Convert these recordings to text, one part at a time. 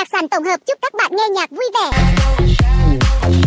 nhạc sản tổng hợp chúc các bạn nghe nhạc vui vẻ. Ừ.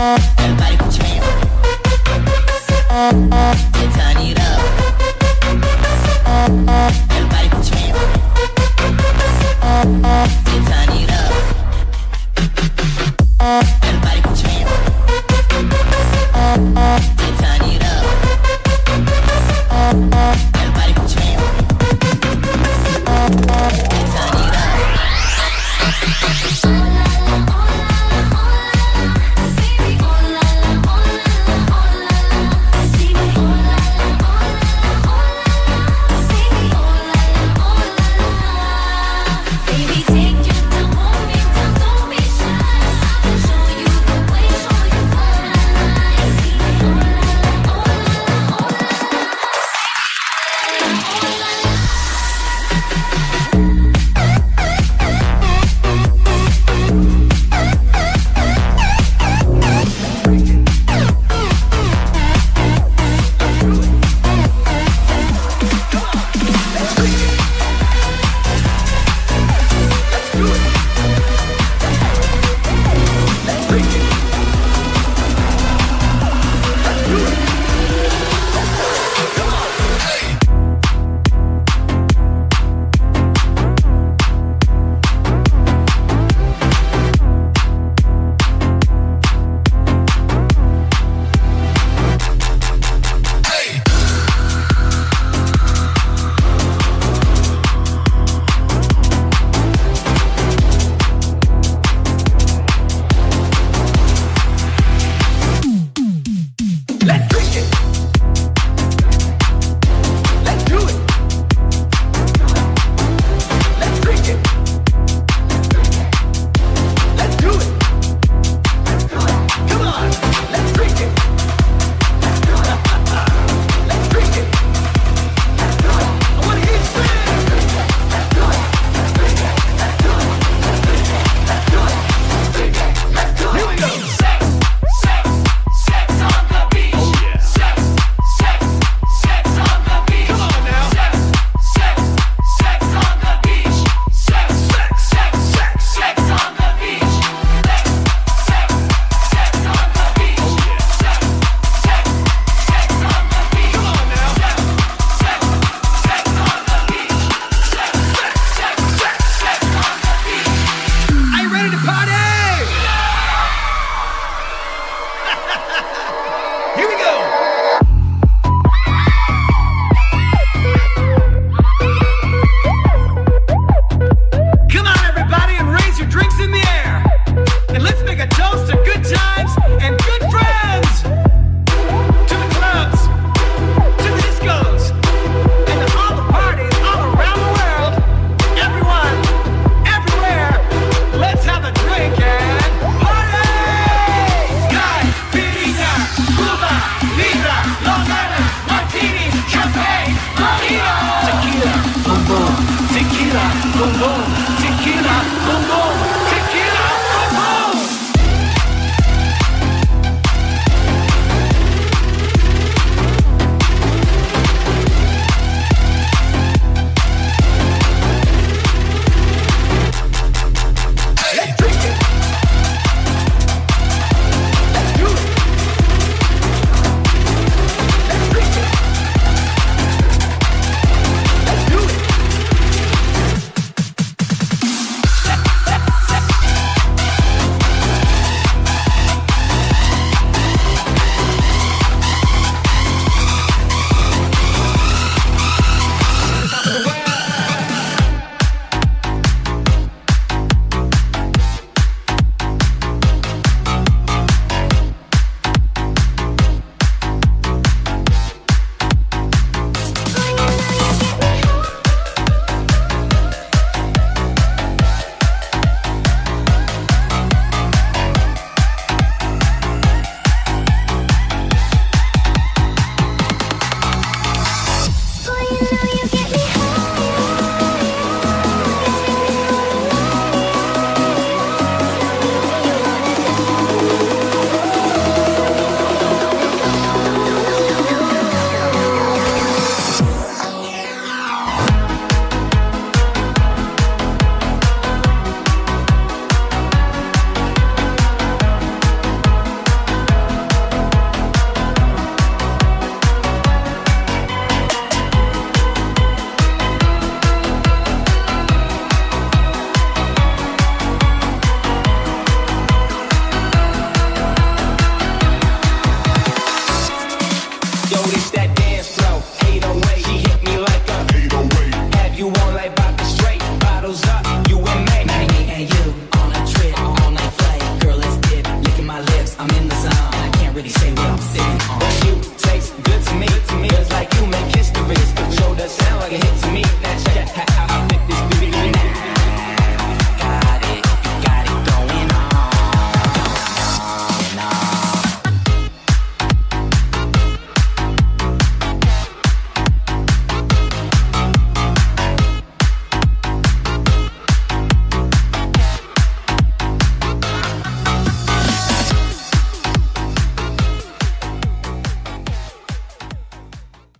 Bye.